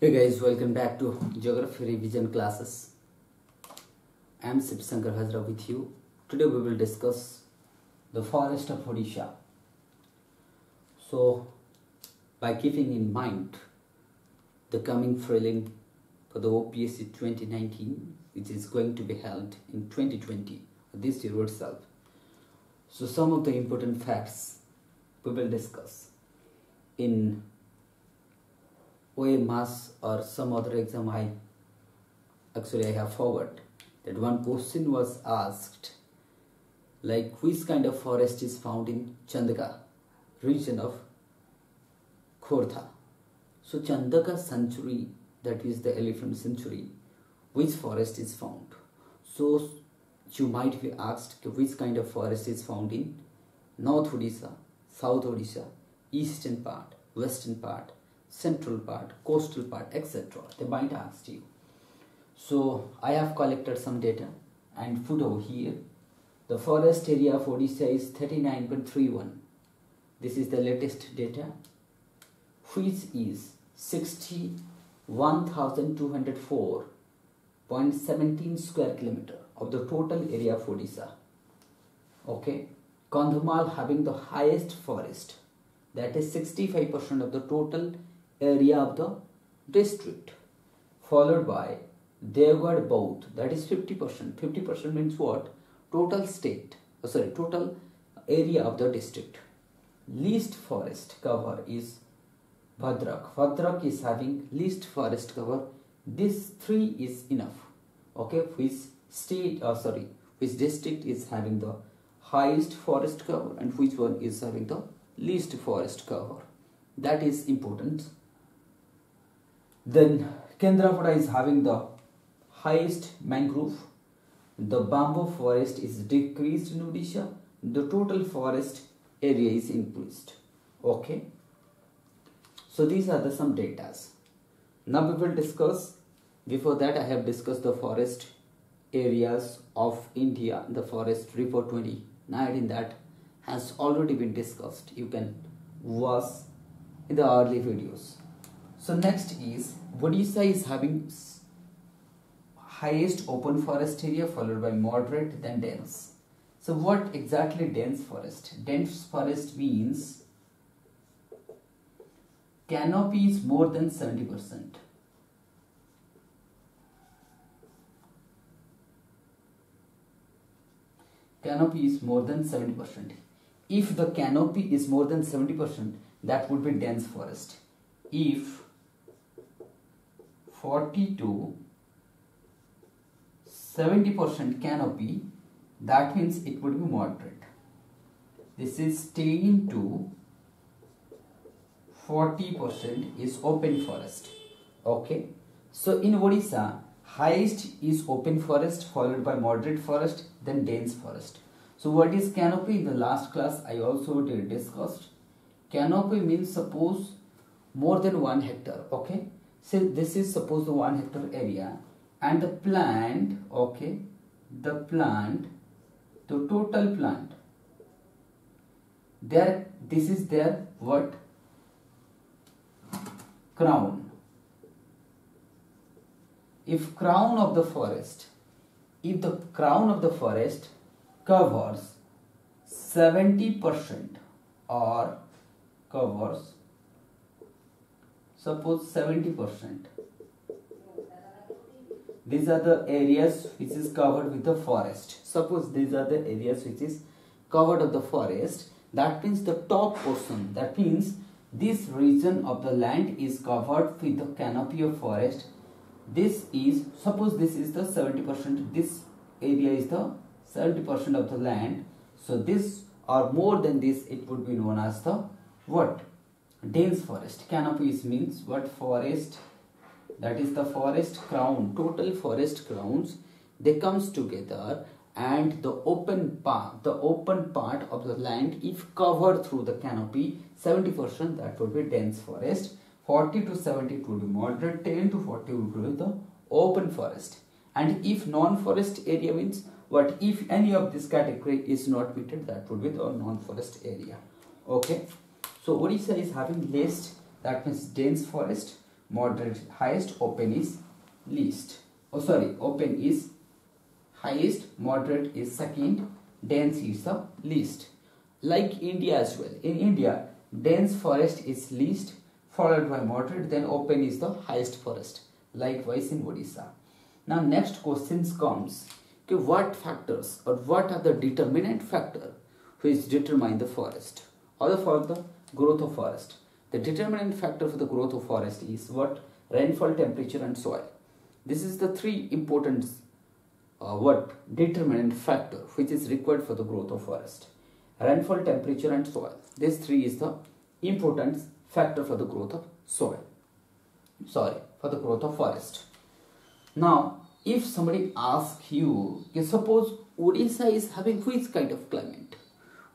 Hey guys, welcome back to Geography Revision classes. I am Sip Sankar Hazra with you. Today we will discuss the forest of Odisha. So, by keeping in mind the coming prelim for the OPSC 2019, which is going to be held in 2020, this year itself. So, some of the important facts we will discuss in OAS or some other exam I actually I have forward that one question was asked like which kind of forest is found in Chandaka region of Khordha. So Chandaka sanctuary that is the elephant sanctuary which forest is found. So you might be asked which kind of forest is found in North Odisha, South Odisha, eastern part, western part, central part, coastal part, etc. They might ask you. So I have collected some data and over here. The forest area of Odisha is 39.31. This is the latest data, which is 61,204.17 square kilometer of the total area of Odisha. Okay, Kandhamal having the highest forest, that is 65% of the total area of the district, followed by Devgarh both, that is 50%. 50% means what? Total state, oh, sorry, total area of the district. Least forest cover is Bhadrak. Bhadrak is having least forest cover. This three is enough. Okay, which state, uh, sorry, which district is having the highest forest cover and which one is having the least forest cover. That is important. Then Kendrapada is having the highest mangrove. The bamboo forest is decreased in Odisha. The total forest area is increased. Okay. So these are the some datas. Now we will discuss. Before that, I have discussed the forest areas of India. The forest report 2019 that has already been discussed. You can watch in the early videos. So next is Odisha is having highest open forest area followed by moderate then dense. So what exactly dense forest? Dense forest means canopy is more than 70%. Canopy is more than 70%. If the canopy is more than 70%, that would be dense forest. If 40 to 70% canopy, that means it would be moderate. This is 10 to 40% is open forest. Okay. So in Odisha, highest is open forest followed by moderate forest then dense forest. So what is canopy? In the last class I also discussed. Canopy means suppose more than one hectare. Okay. So this is suppose the one hectare area and the plant. Okay. The plant, the total plant. There, this is their what crown. If crown of the forest, if the crown of the forest covers 70% or covers suppose 70% these are the areas which is covered with the forest. Suppose these are the areas which is covered of the forest. That means the top portion that means this region of the land is covered with the canopy of forest. This is suppose this is the 70 percent this area is the 70 percent of the land. So this or more than this it would be known as the what dense forest. Canopy means what? Forest. That is the forest crown. Total forest crowns. They comes together and the open part the open part of the land if covered through the canopy 70% that would be dense forest. 40 to 70 would be moderate 10 to 40 would be the open forest. And if non-forest area means what? If any of this category is not meted that would be the non-forest area. Okay so Odisha is having least, that means dense forest moderate highest open is least. Oh sorry open is highest moderate is second dense is the least. Like india as well. In india dense forest is least followed by moderate then open is the highest forest. Likewise in odisha. Now next questions comes okay, what factors or what are the determinant factor which determine the forest? Or the for the growth of forest the determinant factor for the growth of forest is what? Rainfall, temperature and soil. This is the three important uh, what? Determinant factor which is required for the growth of forest. Rainfall, temperature and soil. This three is the important factor for the growth of soil. Sorry, for the growth of forest. Now, if somebody asks you, suppose Odisha is having which kind of climate?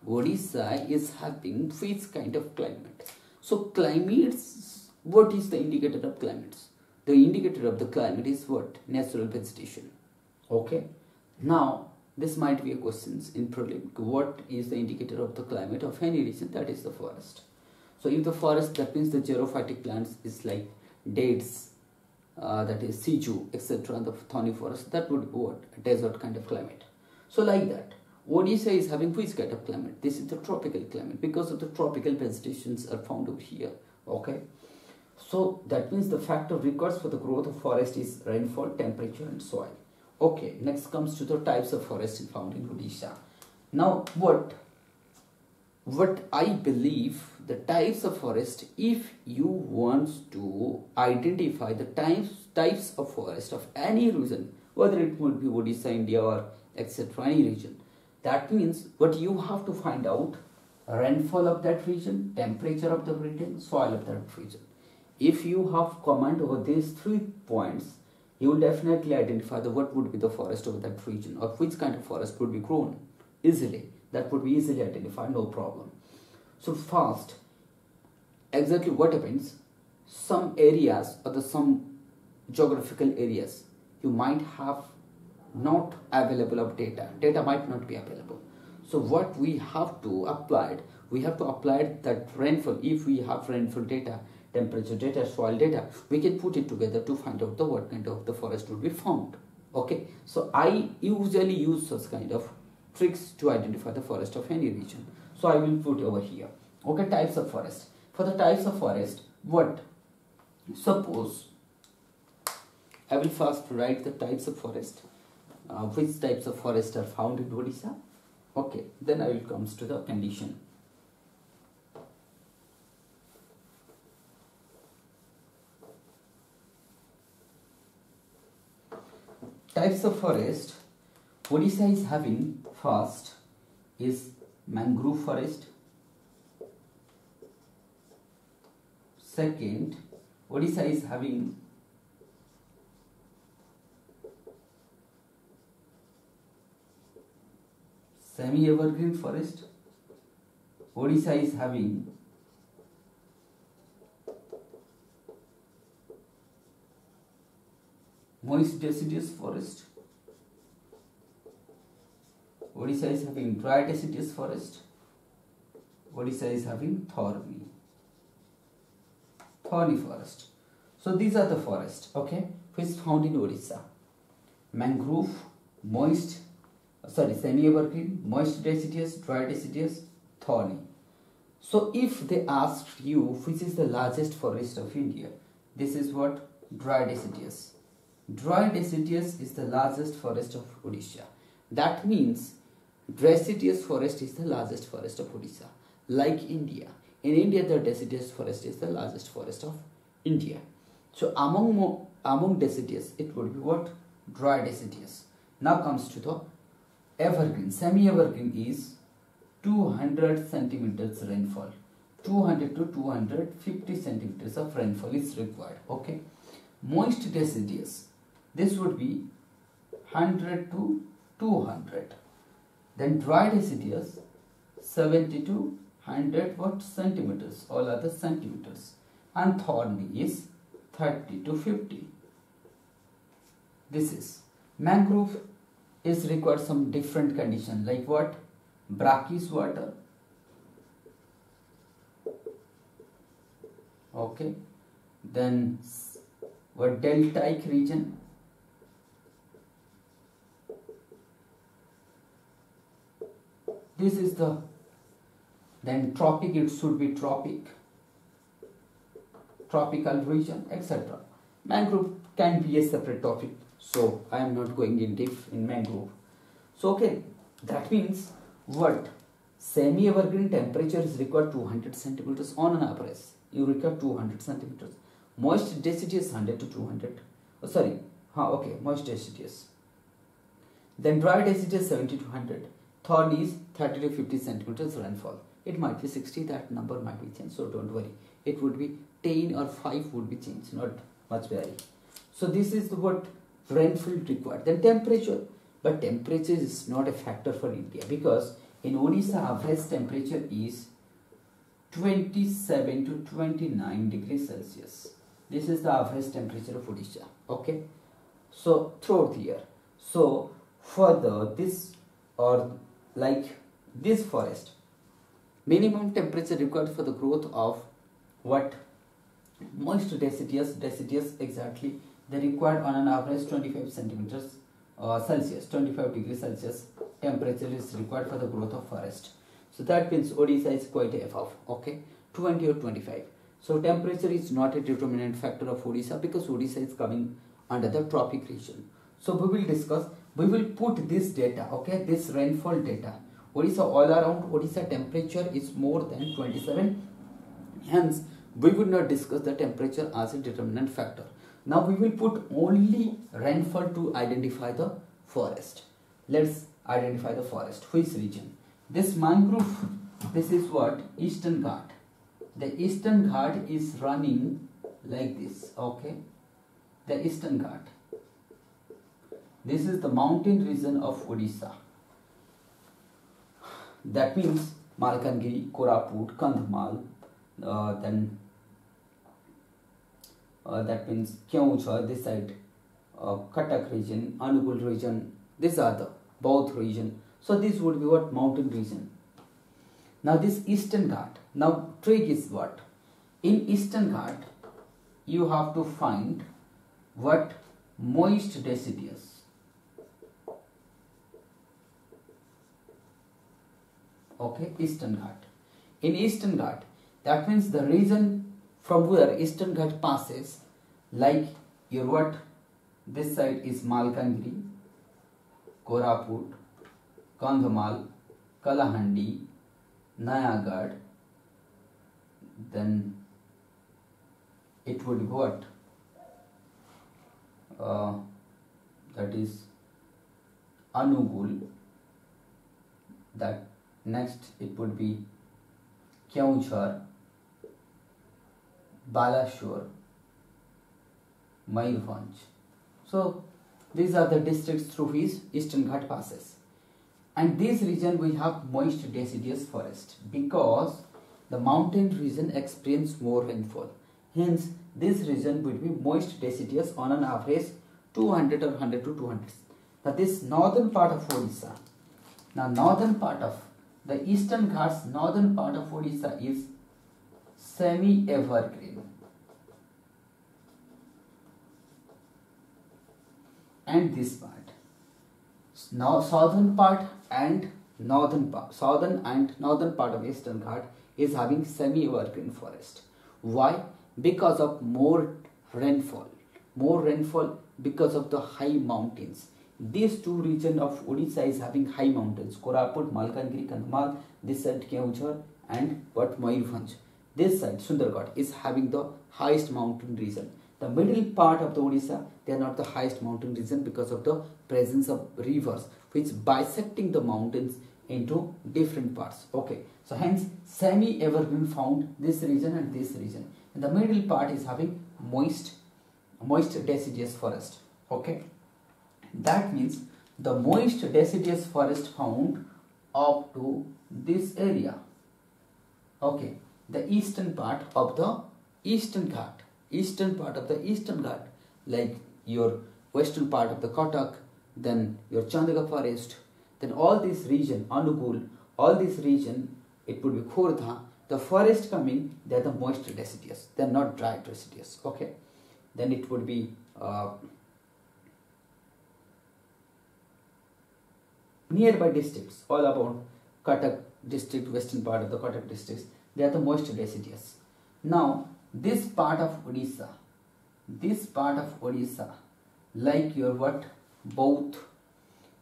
Odisha is having which kind of climate? So climates, what is the indicator of climates? The indicator of the climate is what? Natural vegetation. Okay. Now, this might be a question in prelim. What is the indicator of the climate of any region? That is the forest. So if the forest, that means the xerophytic plants is like dates, uh, that is siju, etc. and the thorny forest, that would be what? A desert kind of climate. So like that. Odisha is having of climate? This is the tropical climate because of the tropical vegetations are found over here. Okay. So that means the factor records for the growth of forest is rainfall, temperature and soil. Okay, next comes to the types of forest found in Odisha. Now what what I believe the types of forest if you want to identify the types types of forest of any region whether it would be Odisha, India or etc. any region that means what you have to find out rainfall of that region, temperature of the region, soil of that region. If you have comment over these three points, you will definitely identify the what would be the forest over that region or which kind of forest would be grown easily. That would be easily identified, no problem. So first, exactly what happens, some areas or the some geographical areas, you might have not available of data. Data might not be available. So what we have to apply it. we have to apply that rainfall. If we have rainfall data temperature data soil data we can put it together to find out the what kind of the forest would be found. Okay? So i usually use such kind of tricks to identify the forest of any region. So i will put over here. Okay? Types of forest. For the types of forest what? Suppose i will first write the types of forest uh, which types of forest are found in Odisha. Okay, then I will comes to the condition. Types of forest Odisha is having first is mangrove forest. Second, Odisha is having semi-evergreen forest. Odisha is having moist deciduous forest. Odisha is having dry deciduous forest. Odisha is having thorny. Thorny forest. So these are the forests, okay, which found in Odisha. Mangrove, moist sorry semi-evergreen, moist deciduous, dry deciduous, thorny. So if they asked you which is the largest forest of India, this is what dry deciduous. Dry deciduous is the largest forest of Odisha. That means deciduous forest is the largest forest of Odisha. Like India. In India, the deciduous forest is the largest forest of India. So among among deciduous, it would be what? Dry deciduous. Now comes to the evergreen semi evergreen is 200 centimeters rainfall. 200 to 250 centimeters of rainfall is required okay? Moist deciduous. This would be 100 to 200 then dry deciduous 70 to 100 what centimeters. All other centimeters. And thorny is 30 to 50 this is mangrove is required some different condition like what? Brackish water. Okay. Then what? Deltaic region. This is the then tropic it should be tropic. Tropical region etc mangrove can be a separate topic so i am not going in deep in mangrove so okay that means what? Semi evergreen temperature is required 200 centimeters on an average you require 200 centimeters. Moist deciduous 100 to 200 oh, sorry. Huh, okay moist deciduous then dry deciduous 70 to 100 third is 30 to 50 centimeters rainfall. It might be 60 that number might be changed so don't worry. It would be 10 or 5 would be changed not much vary. So this is what rainfall required then temperature. But temperature is not a factor for india because in odisha average temperature is 27 to 29 degrees celsius. This is the average temperature of odisha. Okay? So throughout the year. So further this or like this forest minimum temperature required for the growth of what? Moist deciduous deciduous exactly they required on an average 25 centimeters uh, celsius 25 degrees celsius temperature is required for the growth of forest. So that means odisha is quite above okay? 20 or 25 so temperature is not a determinant factor of odisha because odisha is coming under the tropic region. So we will discuss we will put this data okay? This rainfall data. Odisha all around Odisha temperature is more than 27 hence we would not discuss the temperature as a determinant factor now we will put only rainfall to identify the forest. Let's identify the forest. Which region? This mangrove this is what? Eastern ghat. The eastern ghat is running like this okay? The eastern ghat. This is the mountain region of Odisha. That means Malkangiri, Koraput, Kandhamal, uh, then that means Keonjhar, this side, uh, Cuttack region, Anugul region, are the both region. So this would be what mountain region. Now this eastern ghat. Now trick is what? In eastern ghat, you have to find what moist deciduous okay eastern ghat in eastern ghat that means the region from where eastern ghat passes like your what? This side is malkangiri koraput kandhamal kalahandi nayagad. Then it would what? Uh, that is anugul. That Next, it would be Keonjhar, Balashore, Mayurbhanj. So, these are the districts through which Eastern Ghat passes. And this region we have moist deciduous forest because the mountain region experience more rainfall. Hence, this region would be moist deciduous on an average 200 or 100 to 200. Now, this northern part of Odisha. Now, northern part of the eastern Ghats northern part of Odisha is semi-evergreen. And this part. Now southern part and northern part, southern and northern part of eastern Ghat is having semi-evergreen forest. Why? Because of more rainfall. More rainfall because of the high mountains these two regions of Odisha is having high mountains, Koraput, Malkangiri, Kandhamal, this side Keonjhar and what Mayurbhanj. This side Sundargarh is having the highest mountain region. The middle part of the Odisha, they are not the highest mountain region because of the presence of rivers which bisecting the mountains into different parts. Okay, so hence semi-evergreen found this region and this region. And the middle part is having moist, moist deciduous forest. Okay. That means the moist deciduous forest found up to this area. Okay, the eastern part of the eastern Ghat, eastern part of the eastern Ghat, like your western part of the Cuttack, then your Chandaka forest, then all this region, Anugul, all this region, it would be Khordha, the forest coming, they are the moist deciduous. They are not dry deciduous. Okay. Then it would be uh, nearby districts all about Cuttack district, western part of the Cuttack districts. They are the moist deciduous. Now this part of Odisha, this part of Odisha, like your what, both,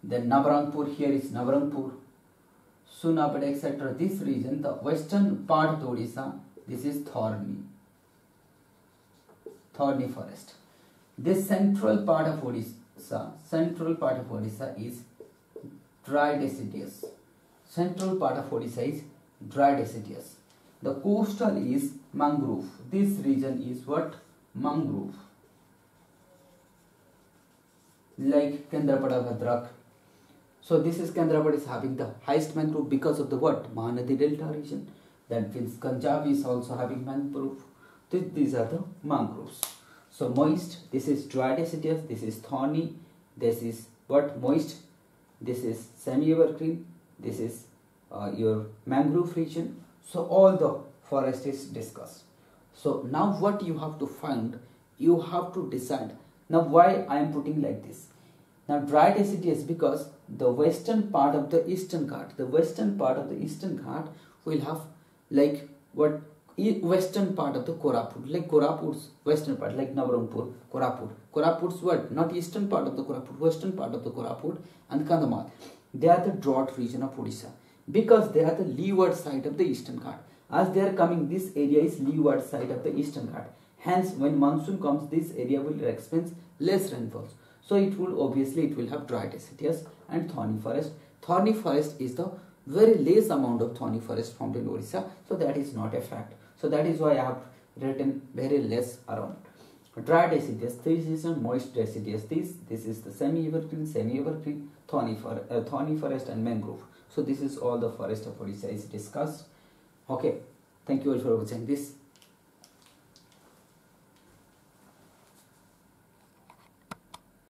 then Nabarangpur here is Nabarangpur, Sunapad etc. This region, the western part of Odisha, this is thorny, thorny forest. This central part of Odisha, central part of Odisha is dry deciduous. Central part of Odisha is dry deciduous. The coastal is mangrove. This region is what? Mangrove. Like Kendrapada Bhadrak. So this is Kendrapada is having the highest mangrove because of the what? Mahanadi Delta region. That means Punjab is also having mangrove. These are the mangroves. So moist, this is dry deciduous, this is thorny, this is what? Moist, this is semi-evergreen, this is uh, your mangrove region, so all the forest is discussed. So now what you have to find, you have to decide. Now why I am putting like this. Now dry deciduous because the western part of the eastern Ghat, the western part of the eastern Ghat will have like what western part of the Koraput, like Koraput's western part, like Nabarangpur, Koraput. Koraput's what? Not eastern part of the Koraput, western part of the Koraput and Kandhamal. They are the drought region of Odisha because they are the leeward side of the eastern Ghat. As they are coming, this area is leeward side of the eastern Ghat. Hence, when monsoon comes, this area will experience less rainfalls. So it will obviously it will have dry deciduous and thorny forest. Thorny forest is the very less amount of thorny forest found in Orissa. So that is not a fact. So that is why I have written very less around. Dry deciduous, this is a moist deciduous. This this is the semi-evergreen, semi-evergreen, thorny, for, uh, thorny forest and mangrove. So this is all the forest of Odisha is discussed. Okay, thank you all for watching this.